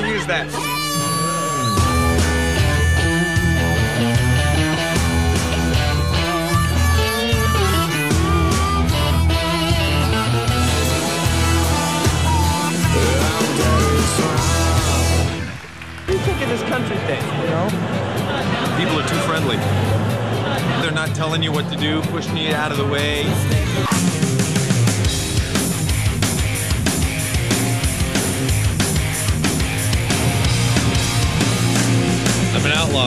never use that. You think of this country thing, you know? People are too friendly. They're not telling you what to do, pushing you out of the way.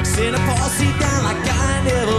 walks in a posse down like I never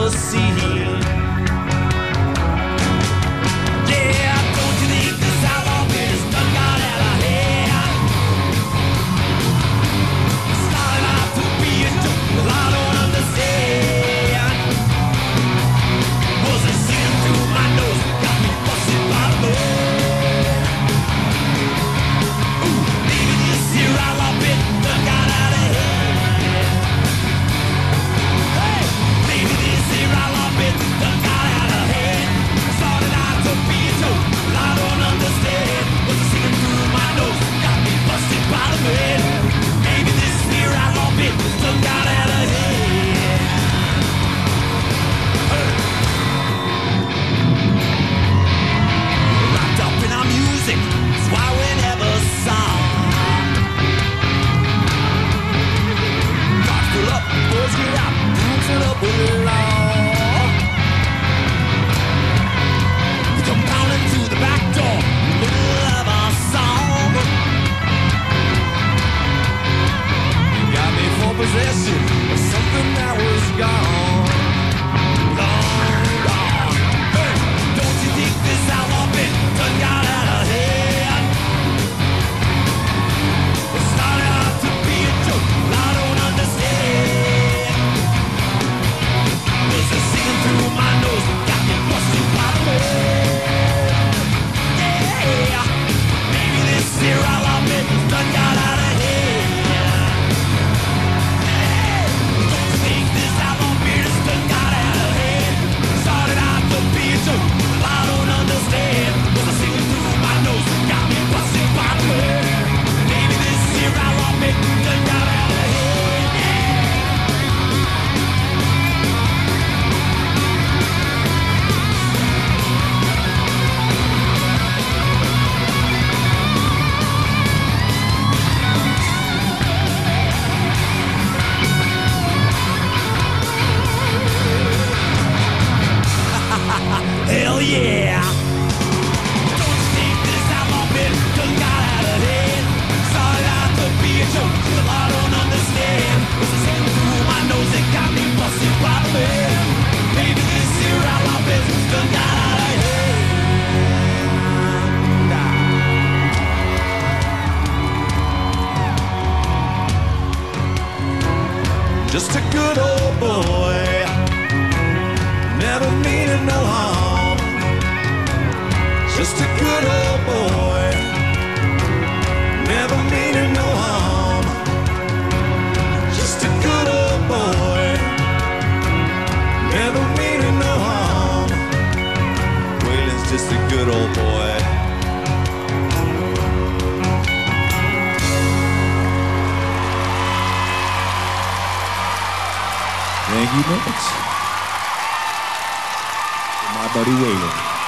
Just a good old boy, never meaning no harm. Just a good old boy, never meaning no harm. Just a good old boy, never meaning no harm. Waylon's just a good old boy. Thank you, Nimitz. my buddy William.